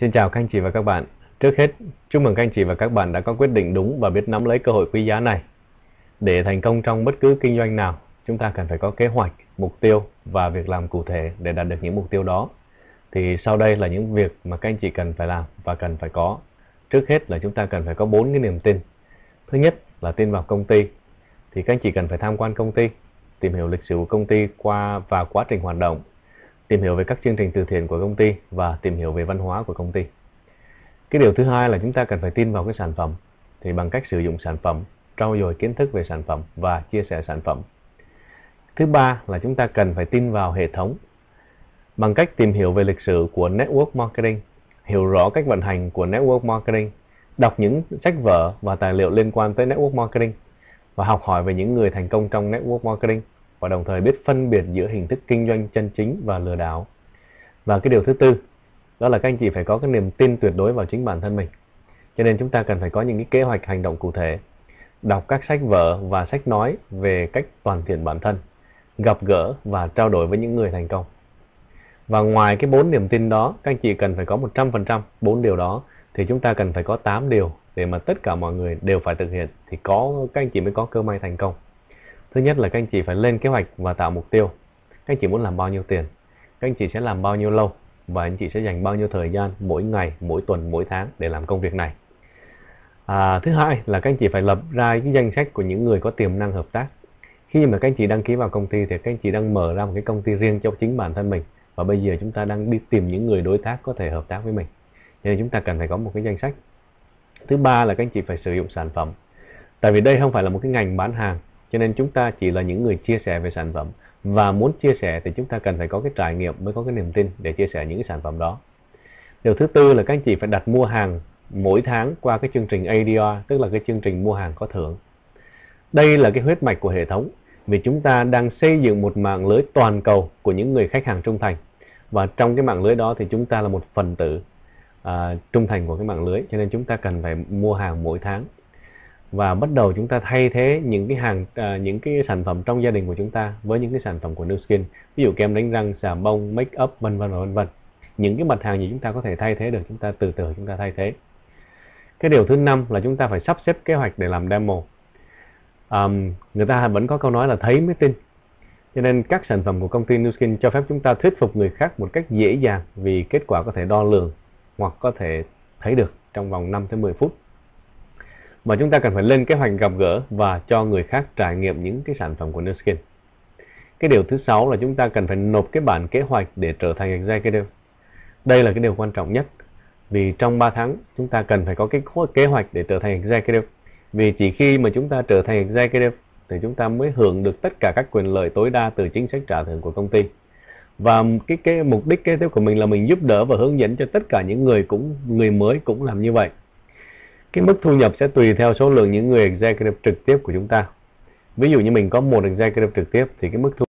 Xin chào các anh chị và các bạn. Trước hết, chúc mừng các anh chị và các bạn đã có quyết định đúng và biết nắm lấy cơ hội quý giá này. Để thành công trong bất cứ kinh doanh nào, chúng ta cần phải có kế hoạch, mục tiêu và việc làm cụ thể để đạt được những mục tiêu đó. Thì sau đây là những việc mà các anh chị cần phải làm và cần phải có. Trước hết là chúng ta cần phải có bốn cái niềm tin. Thứ nhất là tin vào công ty. Thì các anh chị cần phải tham quan công ty, tìm hiểu lịch sử của công ty qua và quá trình hoạt động tìm hiểu về các chương trình từ thiện của công ty và tìm hiểu về văn hóa của công ty. Cái điều thứ hai là chúng ta cần phải tin vào cái sản phẩm thì bằng cách sử dụng sản phẩm, trau dồi kiến thức về sản phẩm và chia sẻ sản phẩm. Thứ ba là chúng ta cần phải tin vào hệ thống bằng cách tìm hiểu về lịch sử của network marketing, hiểu rõ cách vận hành của network marketing, đọc những sách vở và tài liệu liên quan tới network marketing và học hỏi về những người thành công trong network marketing và đồng thời biết phân biệt giữa hình thức kinh doanh chân chính và lừa đảo. Và cái điều thứ tư, đó là các anh chị phải có cái niềm tin tuyệt đối vào chính bản thân mình. Cho nên chúng ta cần phải có những cái kế hoạch hành động cụ thể, đọc các sách vở và sách nói về cách toàn thiện bản thân, gặp gỡ và trao đổi với những người thành công. Và ngoài cái bốn niềm tin đó, các anh chị cần phải có 100% bốn điều đó thì chúng ta cần phải có 8 điều để mà tất cả mọi người đều phải thực hiện thì có các anh chị mới có cơ may thành công. Thứ nhất là các anh chị phải lên kế hoạch và tạo mục tiêu. Các anh chị muốn làm bao nhiêu tiền? Các anh chị sẽ làm bao nhiêu lâu? Và anh chị sẽ dành bao nhiêu thời gian mỗi ngày, mỗi tuần, mỗi tháng để làm công việc này? À, thứ hai là các anh chị phải lập ra cái danh sách của những người có tiềm năng hợp tác. Khi mà các anh chị đăng ký vào công ty thì các anh chị đang mở ra một cái công ty riêng cho chính bản thân mình. Và bây giờ chúng ta đang đi tìm những người đối tác có thể hợp tác với mình. Nên chúng ta cần phải có một cái danh sách. Thứ ba là các anh chị phải sử dụng sản phẩm. Tại vì đây không phải là một cái ngành bán hàng cho nên chúng ta chỉ là những người chia sẻ về sản phẩm và muốn chia sẻ thì chúng ta cần phải có cái trải nghiệm mới có cái niềm tin để chia sẻ những cái sản phẩm đó. Điều thứ tư là các anh chị phải đặt mua hàng mỗi tháng qua cái chương trình ADR, tức là cái chương trình mua hàng có thưởng. Đây là cái huyết mạch của hệ thống vì chúng ta đang xây dựng một mạng lưới toàn cầu của những người khách hàng trung thành. Và trong cái mạng lưới đó thì chúng ta là một phần tử uh, trung thành của cái mạng lưới cho nên chúng ta cần phải mua hàng mỗi tháng và bắt đầu chúng ta thay thế những cái hàng à, những cái sản phẩm trong gia đình của chúng ta với những cái sản phẩm của New Skin. Ví dụ kem đánh răng xà bông make up vân vân và vân vân. Những cái mặt hàng gì chúng ta có thể thay thế được chúng ta từ từ chúng ta thay thế. Cái điều thứ năm là chúng ta phải sắp xếp kế hoạch để làm demo. Um, người ta vẫn có câu nói là thấy mới tin. Cho nên các sản phẩm của công ty New Skin cho phép chúng ta thuyết phục người khác một cách dễ dàng vì kết quả có thể đo lường hoặc có thể thấy được trong vòng 5 tới 10 phút mà chúng ta cần phải lên kế hoạch gặp gỡ và cho người khác trải nghiệm những cái sản phẩm của Nuskin. Cái điều thứ sáu là chúng ta cần phải nộp cái bản kế hoạch để trở thành executive. Đây là cái điều quan trọng nhất. Vì trong 3 tháng chúng ta cần phải có cái kế hoạch để trở thành executive. Vì chỉ khi mà chúng ta trở thành executive thì chúng ta mới hưởng được tất cả các quyền lợi tối đa từ chính sách trả thưởng của công ty. Và cái cái mục đích kế tiếp của mình là mình giúp đỡ và hướng dẫn cho tất cả những người cũng người mới cũng làm như vậy. Cái mức thu nhập sẽ tùy theo số lượng những người executive trực tiếp của chúng ta. Ví dụ như mình có một executive trực tiếp thì cái mức thu